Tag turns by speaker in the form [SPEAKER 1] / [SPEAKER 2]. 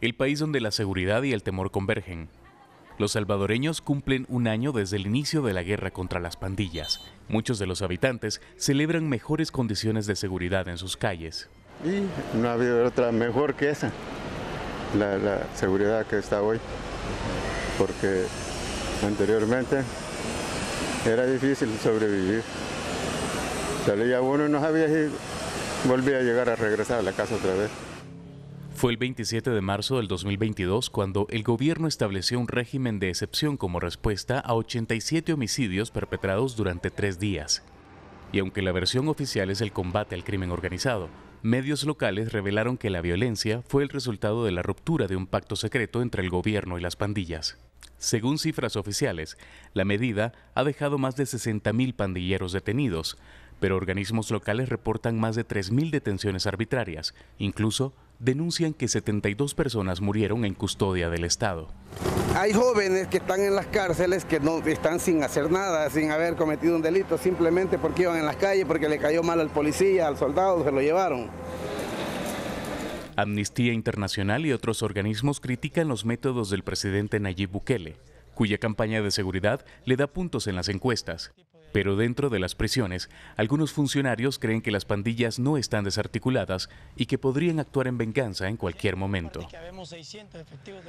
[SPEAKER 1] el país donde la seguridad y el temor convergen. Los salvadoreños cumplen un año desde el inicio de la guerra contra las pandillas. Muchos de los habitantes celebran mejores condiciones de seguridad en sus calles.
[SPEAKER 2] Y no ha habido otra mejor que esa, la, seguridad que está hoy, porque anteriormente era difícil sobrevivir. Salía uno y no sabía si volvía a llegar a regresar a la casa otra vez.
[SPEAKER 1] Fue el 27 de marzo del 2022 cuando el gobierno estableció un régimen de excepción como respuesta a 87 homicidios perpetrados durante tres días. Y aunque la versión oficial es el combate al crimen organizado, medios locales revelaron que la violencia fue el resultado de la ruptura de un pacto secreto entre el gobierno y las pandillas. Según cifras oficiales, la medida ha dejado más de 60.000 pandilleros detenidos, pero organismos locales reportan más de 3.000 detenciones arbitrarias. Incluso denuncian que 72 personas murieron en custodia del Estado.
[SPEAKER 3] Hay jóvenes que están en las cárceles que no están sin hacer nada, sin haber cometido un delito, simplemente porque iban en las calles, porque le cayó mal al policía, al soldado, se lo llevaron.
[SPEAKER 1] Amnistía Internacional y otros organismos critican los métodos del presidente Nayib Bukele, cuya campaña de seguridad le da puntos en las encuestas. Pero dentro de las prisiones, algunos funcionarios creen que las pandillas no están desarticuladas y que podrían actuar en venganza en cualquier momento.